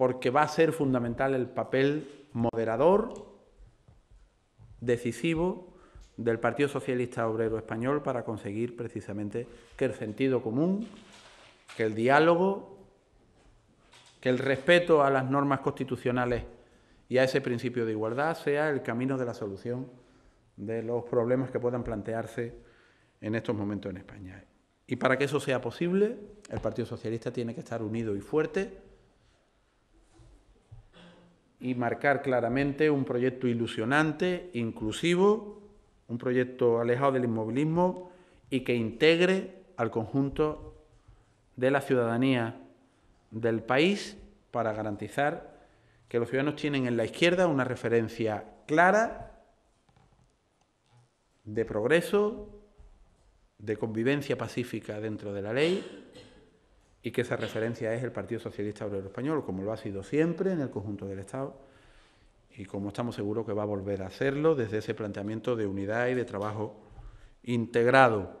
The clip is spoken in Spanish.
porque va a ser fundamental el papel moderador, decisivo, del Partido Socialista Obrero Español para conseguir precisamente que el sentido común, que el diálogo, que el respeto a las normas constitucionales y a ese principio de igualdad sea el camino de la solución de los problemas que puedan plantearse en estos momentos en España. Y para que eso sea posible, el Partido Socialista tiene que estar unido y fuerte y marcar claramente un proyecto ilusionante, inclusivo, un proyecto alejado del inmovilismo y que integre al conjunto de la ciudadanía del país para garantizar que los ciudadanos tienen en la izquierda una referencia clara de progreso, de convivencia pacífica dentro de la ley y que esa referencia es el Partido Socialista Obrero Español, como lo ha sido siempre en el conjunto del Estado y como estamos seguros que va a volver a hacerlo desde ese planteamiento de unidad y de trabajo integrado.